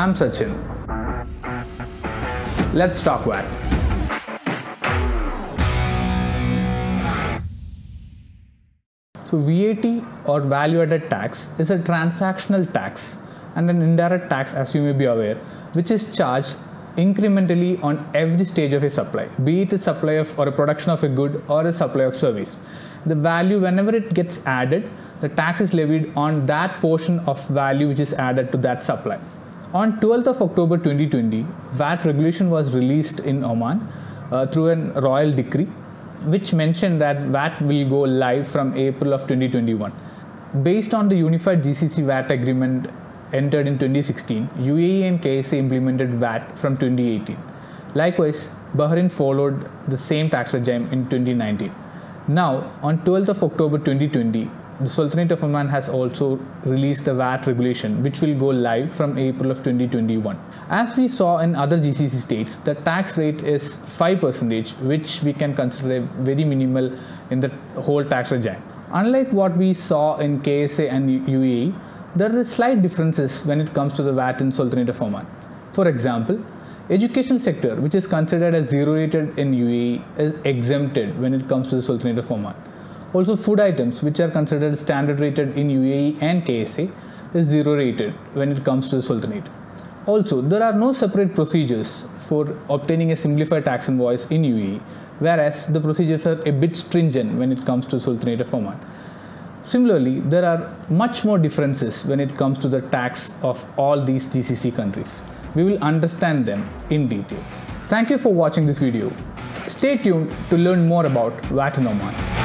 I'm Sachin. Let's talk VAT. So VAT or value added tax is a transactional tax and an indirect tax as you may be aware which is charged incrementally on every stage of a supply be it a supply of or a production of a good or a supply of service the value whenever it gets added the tax is levied on that portion of value which is added to that supply on 12th of october 2020 vat regulation was released in oman uh, through a royal decree which mentioned that VAT will go live from April of 2021. Based on the unified GCC VAT agreement entered in 2016, UAE and KSA implemented VAT from 2018. Likewise, Bahrain followed the same tax regime in 2019. Now, on 12th of October 2020, the Sultanate of Oman has also released the VAT regulation, which will go live from April of 2021. As we saw in other GCC states, the tax rate is 5%, which we can consider very minimal in the whole tax regime. Unlike what we saw in KSA and UAE, there are slight differences when it comes to the VAT in Sultanate of Oman. For example, educational sector, which is considered as zero rated in UAE, is exempted when it comes to the Sultanate of Oman. Also, food items, which are considered standard rated in UAE and KSA, is zero rated when it comes to the Sultanate. Also, there are no separate procedures for obtaining a simplified tax invoice in UAE, whereas the procedures are a bit stringent when it comes to Sultanate format. Similarly, there are much more differences when it comes to the tax of all these GCC countries. We will understand them in detail. Thank you for watching this video. Stay tuned to learn more about VAT in Oman.